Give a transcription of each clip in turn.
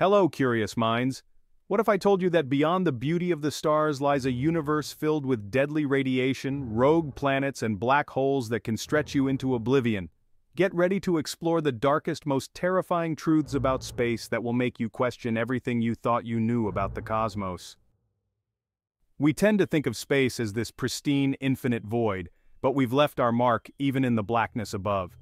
Hello, curious minds. What if I told you that beyond the beauty of the stars lies a universe filled with deadly radiation, rogue planets, and black holes that can stretch you into oblivion? Get ready to explore the darkest, most terrifying truths about space that will make you question everything you thought you knew about the cosmos. We tend to think of space as this pristine, infinite void, but we've left our mark even in the blackness above.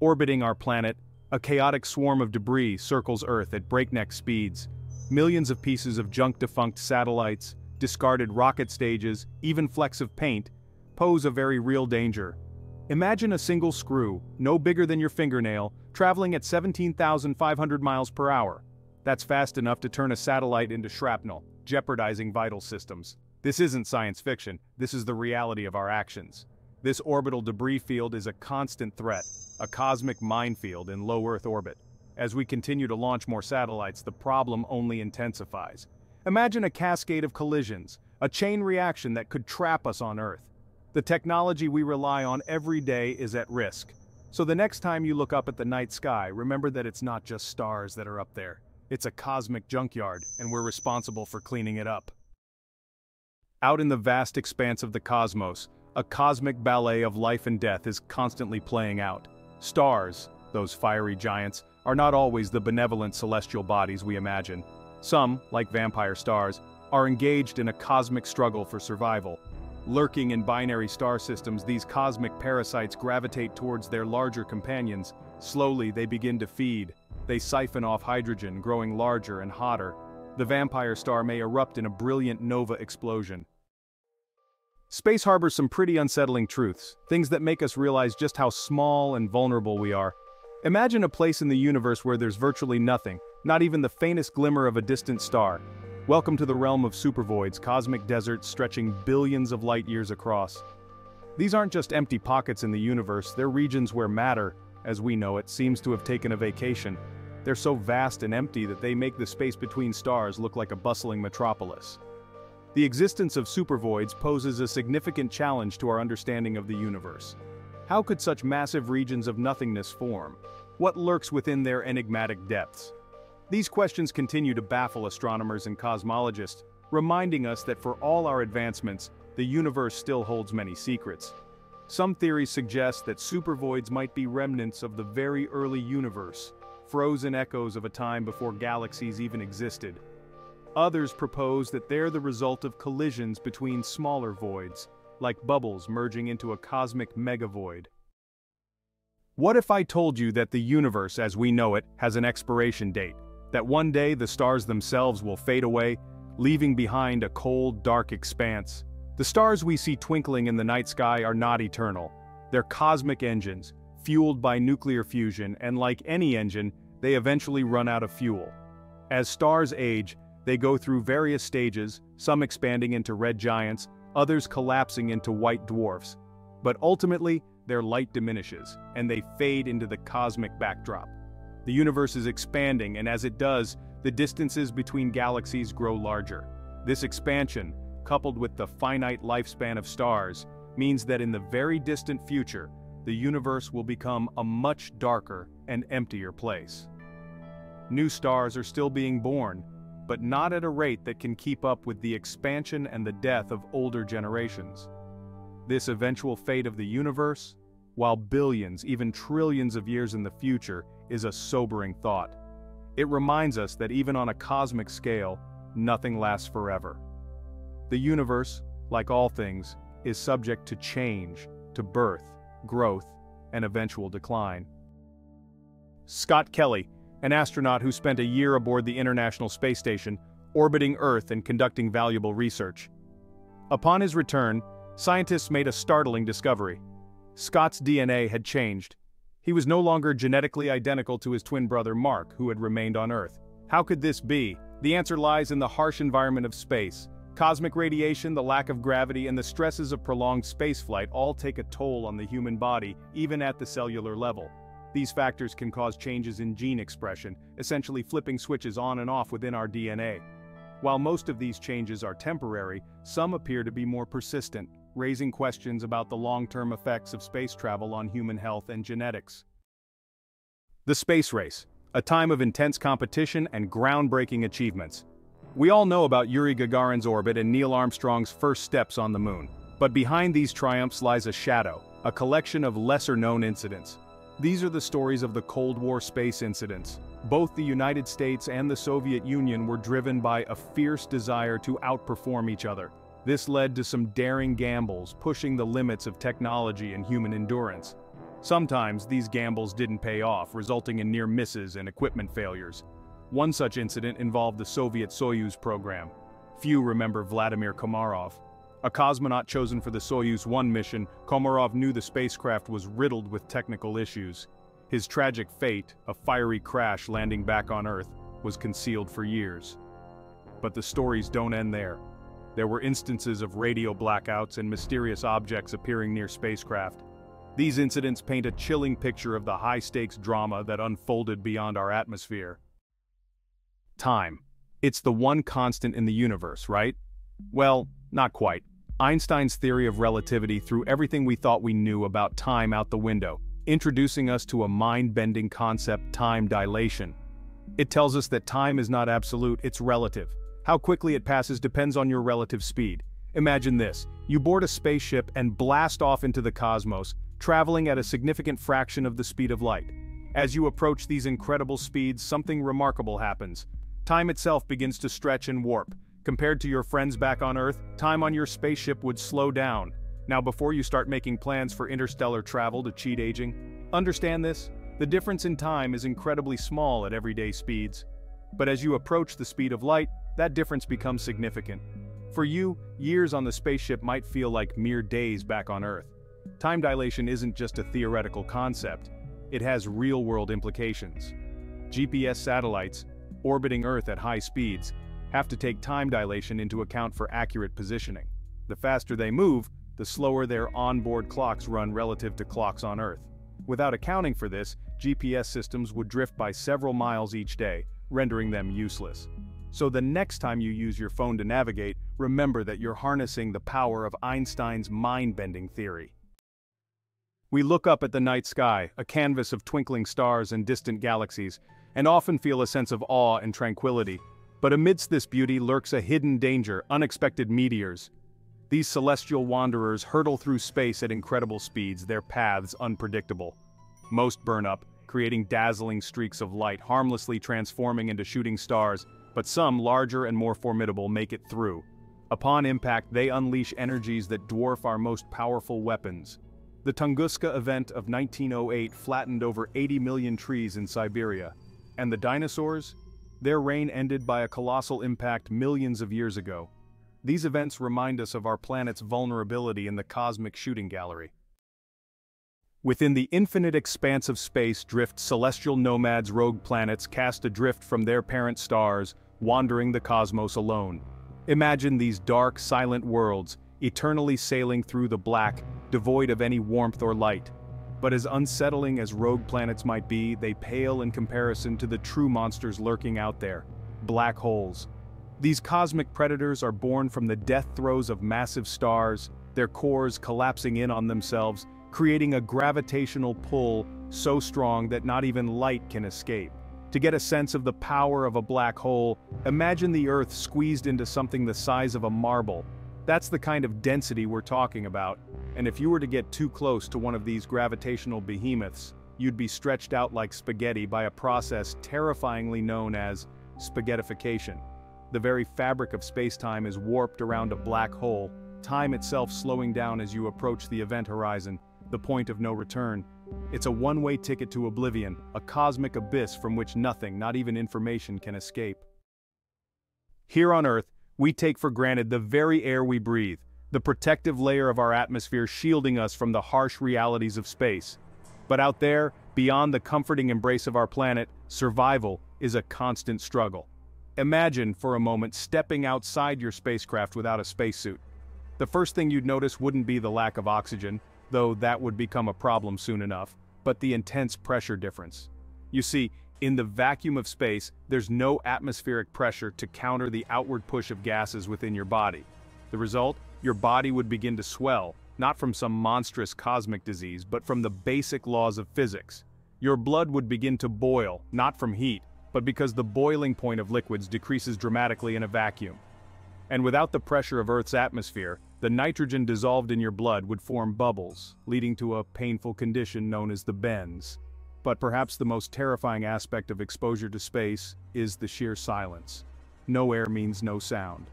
Orbiting our planet, a chaotic swarm of debris circles Earth at breakneck speeds. Millions of pieces of junk-defunct satellites, discarded rocket stages, even flecks of paint, pose a very real danger. Imagine a single screw, no bigger than your fingernail, traveling at 17,500 miles per hour. That's fast enough to turn a satellite into shrapnel, jeopardizing vital systems. This isn't science fiction, this is the reality of our actions. This orbital debris field is a constant threat, a cosmic minefield in low Earth orbit. As we continue to launch more satellites, the problem only intensifies. Imagine a cascade of collisions, a chain reaction that could trap us on Earth. The technology we rely on every day is at risk. So the next time you look up at the night sky, remember that it's not just stars that are up there. It's a cosmic junkyard, and we're responsible for cleaning it up. Out in the vast expanse of the cosmos, a cosmic ballet of life and death is constantly playing out. Stars, those fiery giants, are not always the benevolent celestial bodies we imagine. Some, like vampire stars, are engaged in a cosmic struggle for survival. Lurking in binary star systems, these cosmic parasites gravitate towards their larger companions. Slowly, they begin to feed. They siphon off hydrogen, growing larger and hotter. The vampire star may erupt in a brilliant nova explosion. Space harbors some pretty unsettling truths, things that make us realize just how small and vulnerable we are. Imagine a place in the universe where there's virtually nothing, not even the faintest glimmer of a distant star. Welcome to the realm of supervoids, cosmic deserts stretching billions of light years across. These aren't just empty pockets in the universe, they're regions where matter, as we know it, seems to have taken a vacation. They're so vast and empty that they make the space between stars look like a bustling metropolis. The existence of supervoids poses a significant challenge to our understanding of the universe. How could such massive regions of nothingness form? What lurks within their enigmatic depths? These questions continue to baffle astronomers and cosmologists, reminding us that for all our advancements, the universe still holds many secrets. Some theories suggest that supervoids might be remnants of the very early universe, frozen echoes of a time before galaxies even existed. Others propose that they're the result of collisions between smaller voids, like bubbles merging into a cosmic megavoid. What if I told you that the universe as we know it has an expiration date, that one day the stars themselves will fade away, leaving behind a cold, dark expanse? The stars we see twinkling in the night sky are not eternal. They're cosmic engines, fueled by nuclear fusion, and like any engine, they eventually run out of fuel. As stars age, they go through various stages, some expanding into red giants, others collapsing into white dwarfs. But ultimately, their light diminishes, and they fade into the cosmic backdrop. The universe is expanding, and as it does, the distances between galaxies grow larger. This expansion, coupled with the finite lifespan of stars, means that in the very distant future, the universe will become a much darker and emptier place. New stars are still being born, but not at a rate that can keep up with the expansion and the death of older generations. This eventual fate of the universe, while billions, even trillions of years in the future, is a sobering thought. It reminds us that even on a cosmic scale, nothing lasts forever. The universe, like all things, is subject to change, to birth, growth, and eventual decline. Scott Kelly, an astronaut who spent a year aboard the International Space Station, orbiting Earth and conducting valuable research. Upon his return, scientists made a startling discovery. Scott's DNA had changed. He was no longer genetically identical to his twin brother Mark, who had remained on Earth. How could this be? The answer lies in the harsh environment of space. Cosmic radiation, the lack of gravity, and the stresses of prolonged spaceflight all take a toll on the human body, even at the cellular level. These factors can cause changes in gene expression, essentially flipping switches on and off within our DNA. While most of these changes are temporary, some appear to be more persistent, raising questions about the long-term effects of space travel on human health and genetics. The Space Race, a time of intense competition and groundbreaking achievements. We all know about Yuri Gagarin's orbit and Neil Armstrong's first steps on the moon. But behind these triumphs lies a shadow, a collection of lesser-known incidents. These are the stories of the Cold War space incidents. Both the United States and the Soviet Union were driven by a fierce desire to outperform each other. This led to some daring gambles, pushing the limits of technology and human endurance. Sometimes these gambles didn't pay off, resulting in near misses and equipment failures. One such incident involved the Soviet Soyuz program. Few remember Vladimir Komarov. A cosmonaut chosen for the Soyuz 1 mission, Komarov knew the spacecraft was riddled with technical issues. His tragic fate, a fiery crash landing back on Earth, was concealed for years. But the stories don't end there. There were instances of radio blackouts and mysterious objects appearing near spacecraft. These incidents paint a chilling picture of the high-stakes drama that unfolded beyond our atmosphere. Time. It's the one constant in the universe, right? Well, not quite. Einstein's theory of relativity threw everything we thought we knew about time out the window, introducing us to a mind-bending concept time dilation. It tells us that time is not absolute, it's relative. How quickly it passes depends on your relative speed. Imagine this, you board a spaceship and blast off into the cosmos, traveling at a significant fraction of the speed of light. As you approach these incredible speeds, something remarkable happens. Time itself begins to stretch and warp. Compared to your friends back on Earth, time on your spaceship would slow down. Now before you start making plans for interstellar travel to cheat aging, understand this, the difference in time is incredibly small at everyday speeds. But as you approach the speed of light, that difference becomes significant. For you, years on the spaceship might feel like mere days back on Earth. Time dilation isn't just a theoretical concept, it has real-world implications. GPS satellites, orbiting Earth at high speeds, have to take time dilation into account for accurate positioning. The faster they move, the slower their onboard clocks run relative to clocks on Earth. Without accounting for this, GPS systems would drift by several miles each day, rendering them useless. So the next time you use your phone to navigate, remember that you're harnessing the power of Einstein's mind-bending theory. We look up at the night sky, a canvas of twinkling stars and distant galaxies, and often feel a sense of awe and tranquility. But amidst this beauty lurks a hidden danger, unexpected meteors. These celestial wanderers hurtle through space at incredible speeds, their paths unpredictable. Most burn up, creating dazzling streaks of light harmlessly transforming into shooting stars, but some larger and more formidable make it through. Upon impact they unleash energies that dwarf our most powerful weapons. The Tunguska event of 1908 flattened over 80 million trees in Siberia, and the dinosaurs? Their reign ended by a colossal impact millions of years ago. These events remind us of our planet's vulnerability in the cosmic shooting gallery. Within the infinite expanse of space drift celestial nomads rogue planets cast adrift from their parent stars, wandering the cosmos alone. Imagine these dark, silent worlds, eternally sailing through the black, devoid of any warmth or light. But as unsettling as rogue planets might be, they pale in comparison to the true monsters lurking out there. Black holes. These cosmic predators are born from the death throes of massive stars, their cores collapsing in on themselves, creating a gravitational pull so strong that not even light can escape. To get a sense of the power of a black hole, imagine the Earth squeezed into something the size of a marble. That's the kind of density we're talking about, and if you were to get too close to one of these gravitational behemoths, you'd be stretched out like spaghetti by a process terrifyingly known as spaghettification. The very fabric of spacetime is warped around a black hole, time itself slowing down as you approach the event horizon, the point of no return. It's a one-way ticket to oblivion, a cosmic abyss from which nothing, not even information, can escape. Here on Earth, we take for granted the very air we breathe, the protective layer of our atmosphere shielding us from the harsh realities of space. But out there, beyond the comforting embrace of our planet, survival is a constant struggle. Imagine, for a moment, stepping outside your spacecraft without a spacesuit. The first thing you'd notice wouldn't be the lack of oxygen, though that would become a problem soon enough, but the intense pressure difference. You see, in the vacuum of space, there's no atmospheric pressure to counter the outward push of gases within your body. The result? your body would begin to swell, not from some monstrous cosmic disease but from the basic laws of physics. Your blood would begin to boil, not from heat, but because the boiling point of liquids decreases dramatically in a vacuum. And without the pressure of Earth's atmosphere, the nitrogen dissolved in your blood would form bubbles, leading to a painful condition known as the bends. But perhaps the most terrifying aspect of exposure to space is the sheer silence. No air means no sound.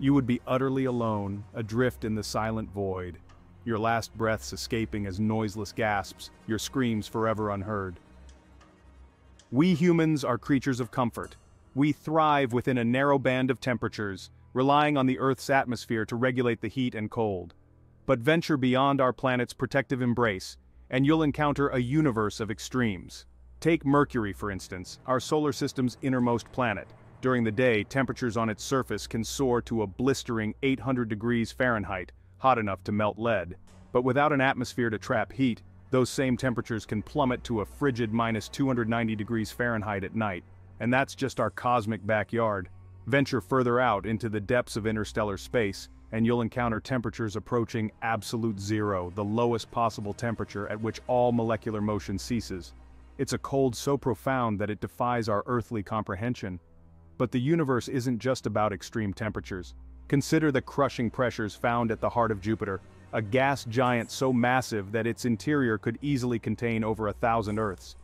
You would be utterly alone, adrift in the silent void, your last breaths escaping as noiseless gasps, your screams forever unheard. We humans are creatures of comfort. We thrive within a narrow band of temperatures, relying on the Earth's atmosphere to regulate the heat and cold. But venture beyond our planet's protective embrace, and you'll encounter a universe of extremes. Take Mercury, for instance, our solar system's innermost planet. During the day, temperatures on its surface can soar to a blistering 800 degrees Fahrenheit, hot enough to melt lead. But without an atmosphere to trap heat, those same temperatures can plummet to a frigid minus 290 degrees Fahrenheit at night. And that's just our cosmic backyard. Venture further out into the depths of interstellar space, and you'll encounter temperatures approaching absolute zero, the lowest possible temperature at which all molecular motion ceases. It's a cold so profound that it defies our earthly comprehension. But the universe isn't just about extreme temperatures. Consider the crushing pressures found at the heart of Jupiter, a gas giant so massive that its interior could easily contain over a thousand Earths.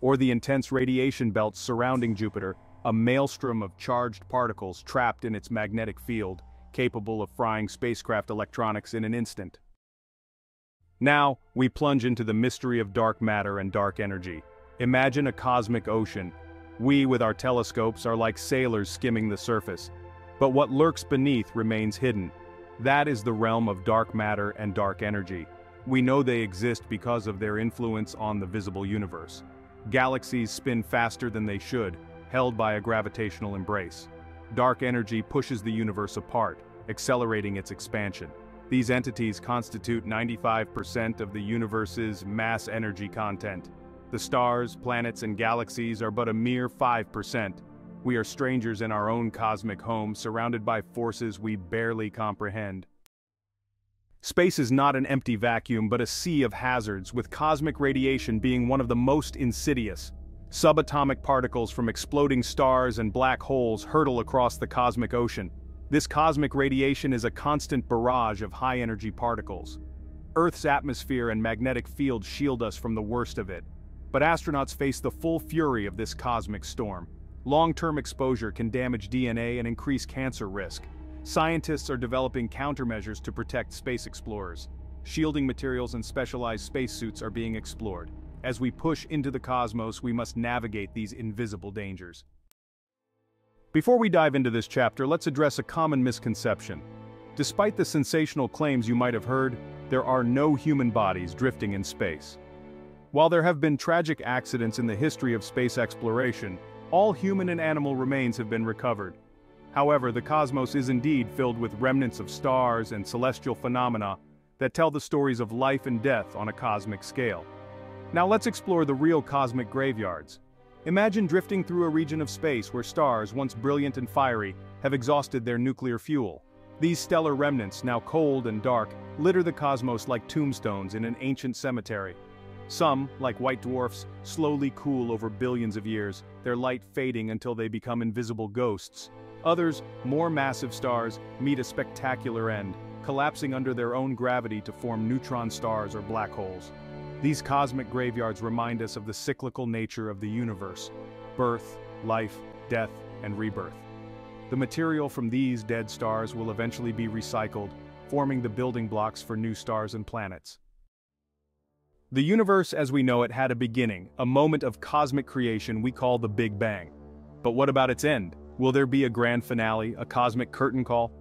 Or the intense radiation belts surrounding Jupiter, a maelstrom of charged particles trapped in its magnetic field, capable of frying spacecraft electronics in an instant. Now, we plunge into the mystery of dark matter and dark energy. Imagine a cosmic ocean. We, with our telescopes, are like sailors skimming the surface, but what lurks beneath remains hidden. That is the realm of dark matter and dark energy. We know they exist because of their influence on the visible universe. Galaxies spin faster than they should, held by a gravitational embrace. Dark energy pushes the universe apart, accelerating its expansion. These entities constitute 95% of the universe's mass energy content. The stars, planets, and galaxies are but a mere 5%, we are strangers in our own cosmic home, surrounded by forces we barely comprehend. Space is not an empty vacuum but a sea of hazards, with cosmic radiation being one of the most insidious. Subatomic particles from exploding stars and black holes hurtle across the cosmic ocean. This cosmic radiation is a constant barrage of high-energy particles. Earth's atmosphere and magnetic field shield us from the worst of it. But astronauts face the full fury of this cosmic storm. Long-term exposure can damage DNA and increase cancer risk. Scientists are developing countermeasures to protect space explorers. Shielding materials and specialized spacesuits are being explored. As we push into the cosmos, we must navigate these invisible dangers. Before we dive into this chapter, let's address a common misconception. Despite the sensational claims you might have heard, there are no human bodies drifting in space. While there have been tragic accidents in the history of space exploration, all human and animal remains have been recovered. However, the cosmos is indeed filled with remnants of stars and celestial phenomena that tell the stories of life and death on a cosmic scale. Now let's explore the real cosmic graveyards. Imagine drifting through a region of space where stars, once brilliant and fiery, have exhausted their nuclear fuel. These stellar remnants, now cold and dark, litter the cosmos like tombstones in an ancient cemetery. Some, like white dwarfs, slowly cool over billions of years, their light fading until they become invisible ghosts. Others, more massive stars, meet a spectacular end, collapsing under their own gravity to form neutron stars or black holes. These cosmic graveyards remind us of the cyclical nature of the universe, birth, life, death, and rebirth. The material from these dead stars will eventually be recycled, forming the building blocks for new stars and planets. The universe as we know it had a beginning, a moment of cosmic creation we call the Big Bang. But what about its end? Will there be a grand finale, a cosmic curtain call?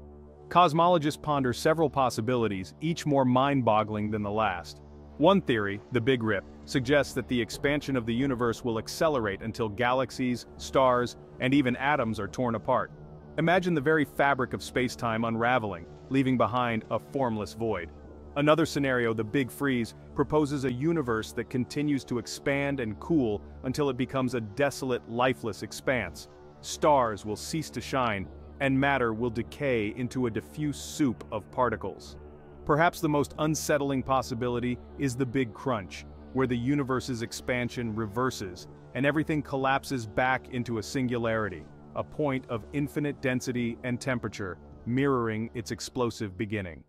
Cosmologists ponder several possibilities, each more mind-boggling than the last. One theory, the Big Rip, suggests that the expansion of the universe will accelerate until galaxies, stars, and even atoms are torn apart. Imagine the very fabric of space-time unraveling, leaving behind a formless void. Another scenario, the Big Freeze, proposes a universe that continues to expand and cool until it becomes a desolate, lifeless expanse. Stars will cease to shine, and matter will decay into a diffuse soup of particles. Perhaps the most unsettling possibility is the Big Crunch, where the universe's expansion reverses, and everything collapses back into a singularity, a point of infinite density and temperature, mirroring its explosive beginning.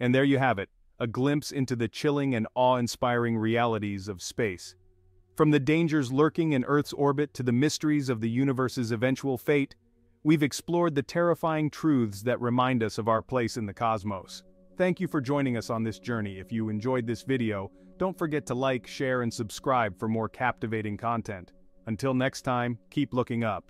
And there you have it, a glimpse into the chilling and awe-inspiring realities of space. From the dangers lurking in Earth's orbit to the mysteries of the universe's eventual fate, we've explored the terrifying truths that remind us of our place in the cosmos. Thank you for joining us on this journey. If you enjoyed this video, don't forget to like, share, and subscribe for more captivating content. Until next time, keep looking up.